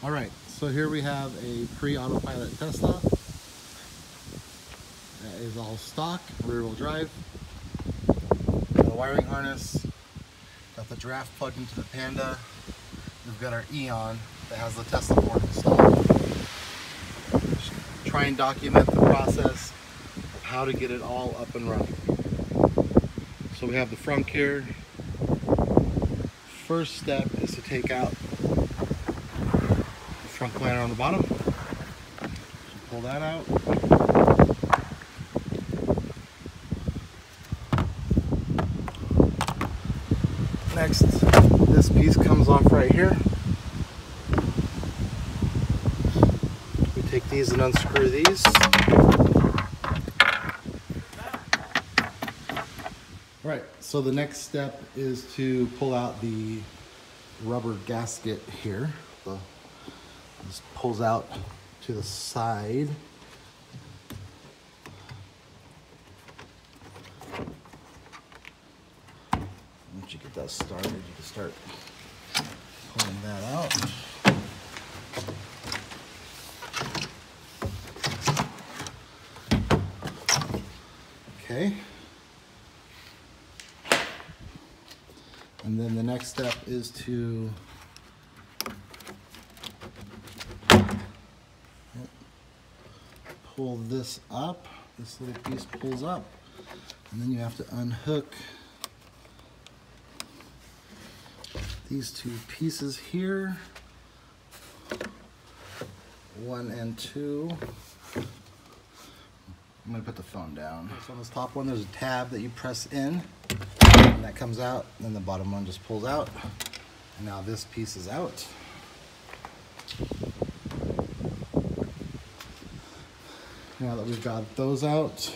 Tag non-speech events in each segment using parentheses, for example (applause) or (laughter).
All right, so here we have a pre-autopilot Tesla. That is all stock, rear wheel drive. Got a wiring harness. Got the giraffe plugged into the Panda. We've got our Eon that has the Tesla board installed. Try and document the process of how to get it all up and running. So we have the front here. First step is to take out front liner on the bottom. So pull that out. Next, this piece comes off right here. We take these and unscrew these. Right, so the next step is to pull out the rubber gasket here. The, this pulls out to the side. Once you get that started, you can start pulling that out. Okay. And then the next step is to pull this up. This little piece pulls up. And then you have to unhook these two pieces here. One and two. I'm gonna put the phone down. So on this top one, there's a tab that you press in, and that comes out. Then the bottom one just pulls out. And now this piece is out. Now that we've got those out,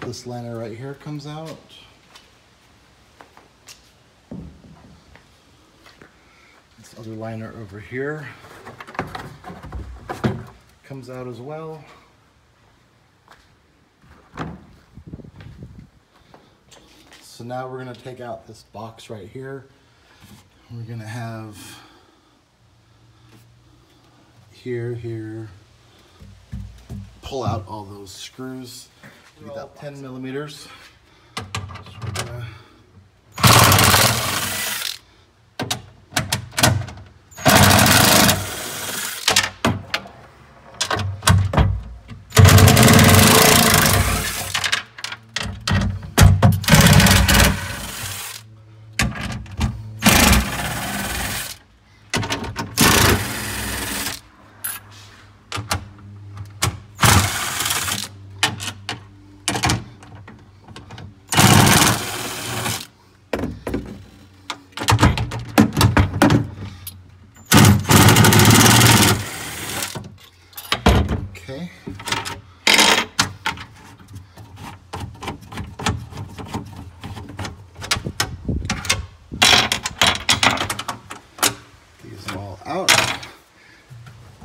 this liner right here comes out. This other liner over here comes out as well. So now we're gonna take out this box right here. We're gonna have here, here, pull out all those screws. That 10 millimeters. These all out.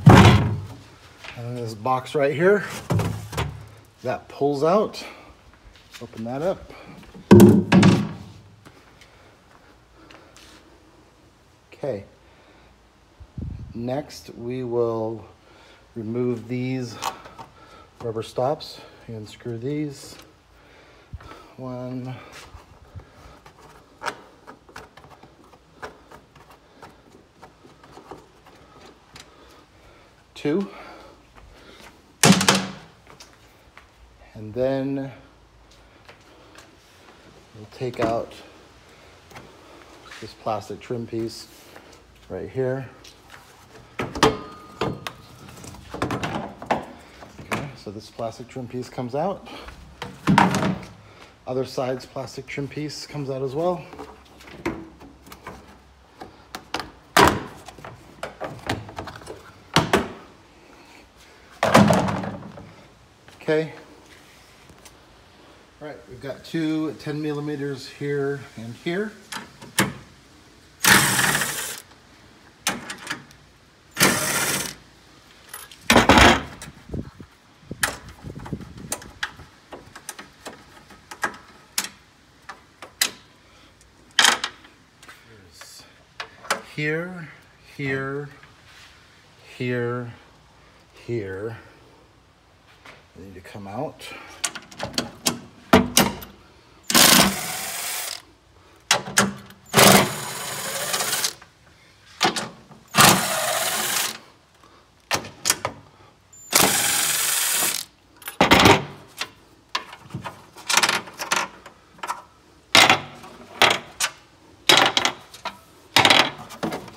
And this box right here, that pulls out. Open that up. Okay. Next, we will remove these rubber stops and screw these. One. Two. And then we'll take out this plastic trim piece right here. Okay, so this plastic trim piece comes out. Other side's plastic trim piece comes out as well. Okay. All right, we've got two 10 millimeters here and here. here, here, here, here. They need to come out.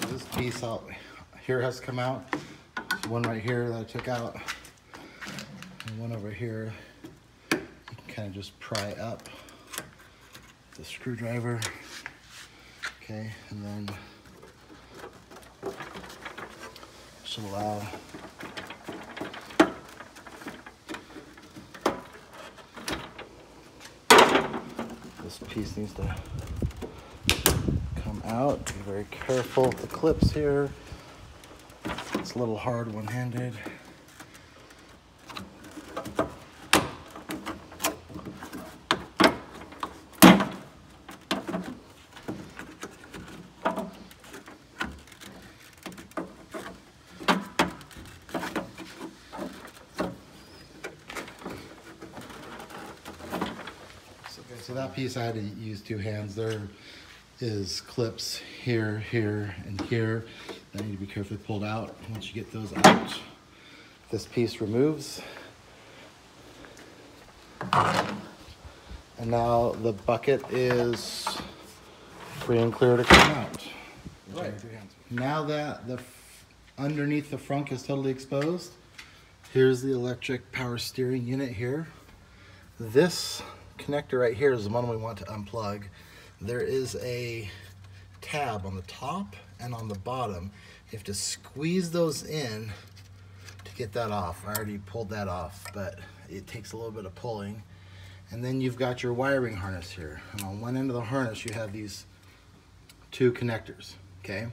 This piece out here has come out. One right here that I took out. And one over here. You can kind of just pry up the screwdriver. Okay, and then should allow this piece needs to come out. Be very careful with the clips here. It's a little hard one-handed. So, okay, so that piece I had to use two hands. There is clips here, here, and here that need to be carefully pulled out. Once you get those out, this piece removes. And now the bucket is free and clear to come out. Right. Now that the underneath the frunk is totally exposed, here's the electric power steering unit here. This connector right here is the one we want to unplug. There is a tab on the top and on the bottom. You have to squeeze those in to get that off. I already pulled that off, but it takes a little bit of pulling. And then you've got your wiring harness here. And on one end of the harness, you have these two connectors, okay?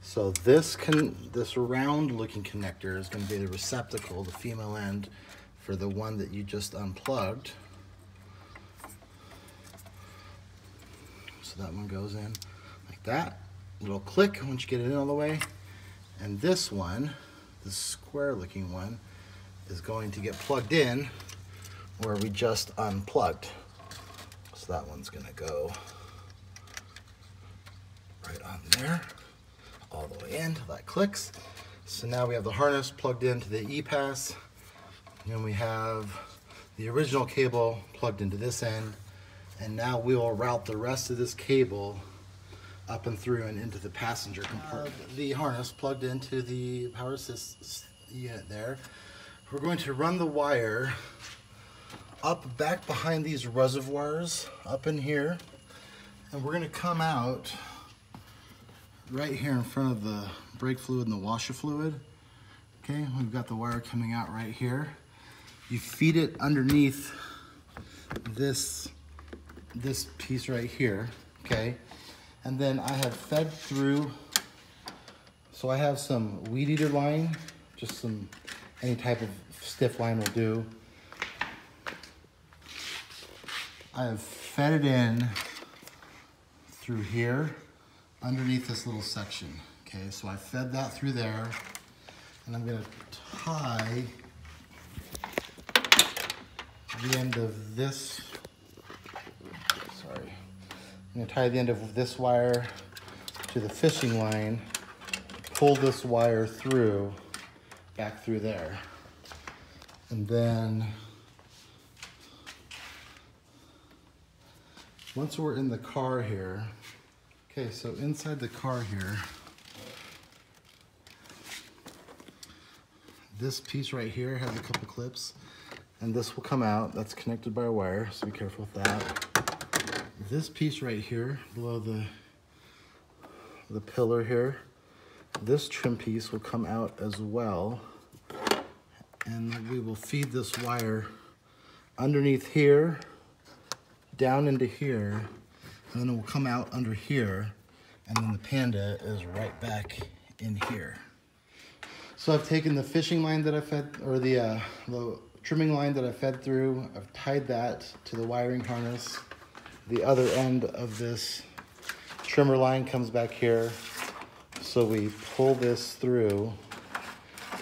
So this can this round looking connector is going to be the receptacle, the female end, for the one that you just unplugged. So that one goes in like that. Little click once you get it in all the way. And this one, the square looking one, is going to get plugged in where we just unplugged. So that one's gonna go right on there, all the way in until that clicks. So now we have the harness plugged into the EPAS, and we have the original cable plugged into this end, and now we will route the rest of this cable up and through and into the passenger compartment. Uh, the harness plugged into the power assist unit there. We're going to run the wire up back behind these reservoirs up in here, and we're going to come out right here in front of the brake fluid and the washer fluid. Okay, we've got the wire coming out right here. You feed it underneath this this piece right here, okay? And then I have fed through, so I have some weed eater line, just some, any type of stiff line will do. I have fed it in through here underneath this little section. Okay, so I fed that through there and I'm gonna tie the end of this, I'm gonna tie the end of this wire to the fishing line, pull this wire through, back through there. And then, once we're in the car here, okay, so inside the car here, this piece right here has a couple clips and this will come out. That's connected by a wire, so be careful with that. This piece right here below the, the pillar here, this trim piece will come out as well. And we will feed this wire underneath here, down into here, and then it will come out under here, and then the Panda is right back in here. So I've taken the fishing line that I fed, or the, uh, the trimming line that I fed through, I've tied that to the wiring harness. The other end of this trimmer line comes back here. So we pull this through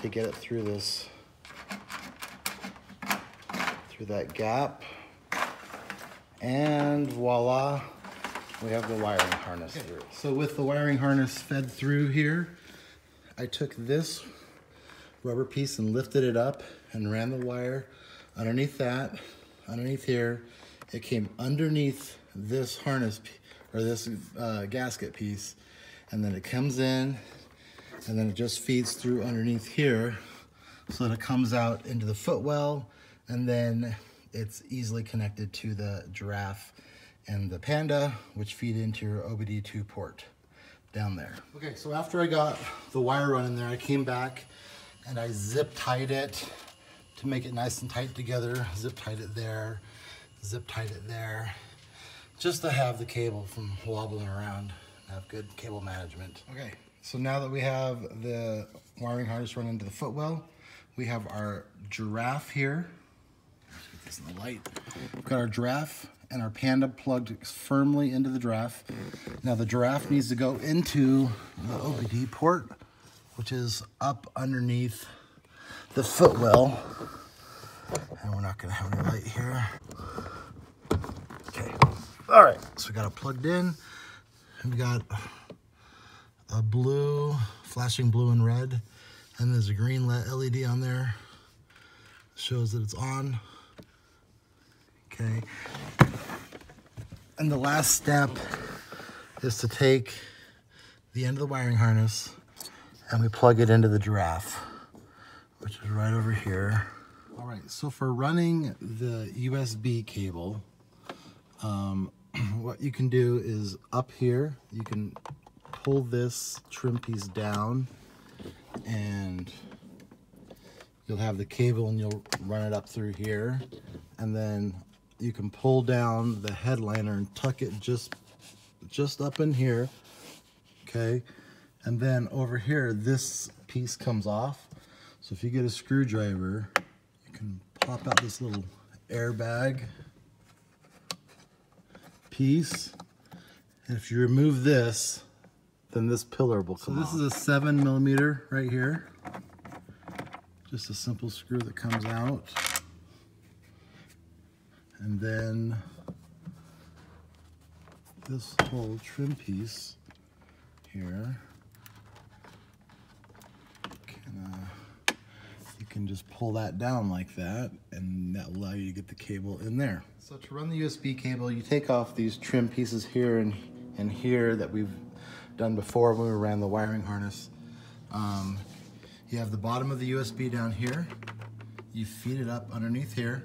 to get it through this, through that gap. And voila, we have the wiring harness okay. through. So with the wiring harness fed through here, I took this rubber piece and lifted it up and ran the wire underneath that, underneath here. It came underneath this harness or this uh, gasket piece and then it comes in and then it just feeds through underneath here so that it comes out into the footwell and then it's easily connected to the giraffe and the panda which feed into your OBD2 port down there. Okay, so after I got the wire running there, I came back and I zip tied it to make it nice and tight together. Zip tied it there, zip tied it there, just to have the cable from wobbling around, have good cable management. Okay, so now that we have the wiring harness run into the footwell, we have our giraffe here. Let's get this in the light. We've got our giraffe and our panda plugged firmly into the giraffe. Now the giraffe needs to go into the OBD port, which is up underneath the footwell. And we're not gonna have any light here. All right, so we got it plugged in. We got a blue, flashing blue and red, and there's a green LED on there. Shows that it's on. Okay. And the last step is to take the end of the wiring harness and we plug it into the giraffe, which is right over here. All right, so for running the USB cable, um, (clears throat) what you can do is up here, you can pull this trim piece down and you'll have the cable and you'll run it up through here. And then you can pull down the headliner and tuck it just, just up in here, okay? And then over here, this piece comes off. So if you get a screwdriver, you can pop out this little airbag piece. And if you remove this, then this pillar will come So this off. is a seven millimeter right here. Just a simple screw that comes out. And then this whole trim piece here can, uh, you can just pull that down like that and that will allow you to get the cable in there. So to run the USB cable, you take off these trim pieces here and, and here that we've done before when we ran the wiring harness. Um, you have the bottom of the USB down here. You feed it up underneath here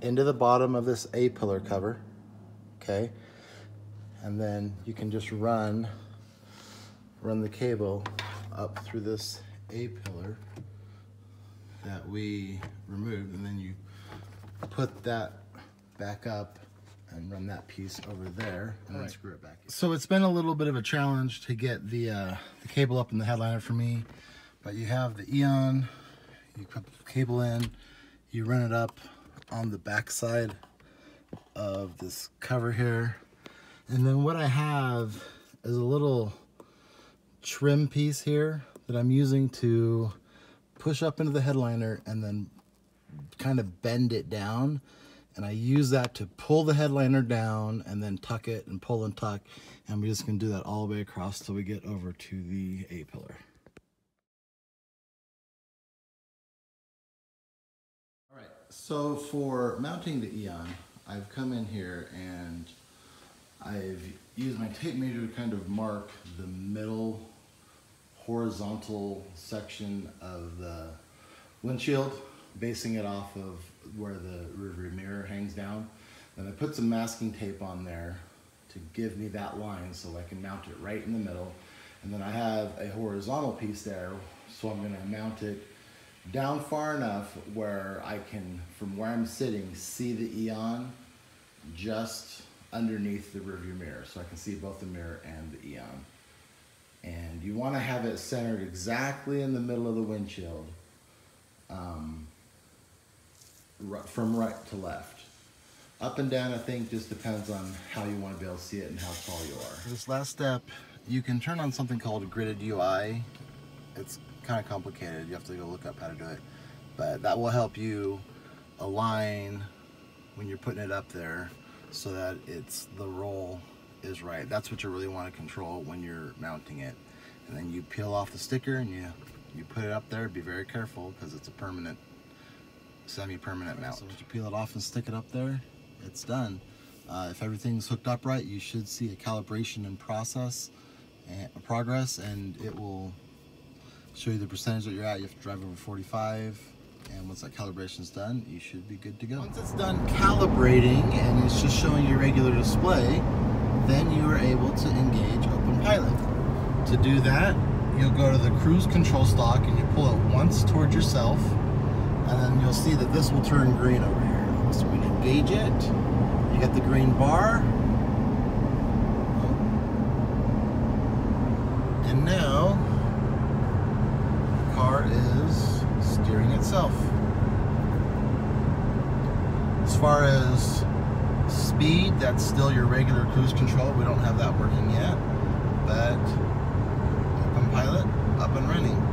into the bottom of this A-pillar cover, okay? And then you can just run, run the cable up through this A-pillar that we removed and then you put that back up and run that piece over there and All then screw it back in. So it's been a little bit of a challenge to get the, uh, the cable up in the headliner for me, but you have the Eon, you put the cable in, you run it up on the back side of this cover here. And then what I have is a little trim piece here that I'm using to push up into the headliner and then kind of bend it down. And I use that to pull the headliner down and then tuck it and pull and tuck. And we're just going to do that all the way across till we get over to the A-pillar. Alright, so for mounting the Eon, I've come in here and I've used my tape measure to kind of mark the middle horizontal section of the windshield basing it off of where the rear mirror hangs down. And I put some masking tape on there to give me that line so I can mount it right in the middle. And then I have a horizontal piece there, so I'm gonna mount it down far enough where I can, from where I'm sitting, see the Eon just underneath the rearview mirror. So I can see both the mirror and the Eon. And you wanna have it centered exactly in the middle of the windshield. Um, from right to left. Up and down, I think, just depends on how you want to be able to see it and how tall you are. This last step you can turn on something called gridded UI. It's kind of complicated. You have to go look up how to do it. But that will help you align when you're putting it up there so that it's the roll is right. That's what you really want to control when you're mounting it. And then you peel off the sticker and you you put it up there. Be very careful because it's a permanent, semi-permanent mount. So once you peel it off and stick it up there, it's done. Uh, if everything's hooked up right, you should see a calibration in process and progress, and it will show you the percentage that you're at. You have to drive over 45, and once that calibration is done, you should be good to go. Once it's done calibrating and it's just showing your regular display, then you are able to engage openpilot. To do that, you'll go to the cruise control stalk and you pull it once towards yourself, and then you'll see that this will turn green over here. So we engage it, you get the green bar, and now the car is steering itself. As far as Speed, that's still your regular cruise control. We don't have that working yet, but openpilot, up and running.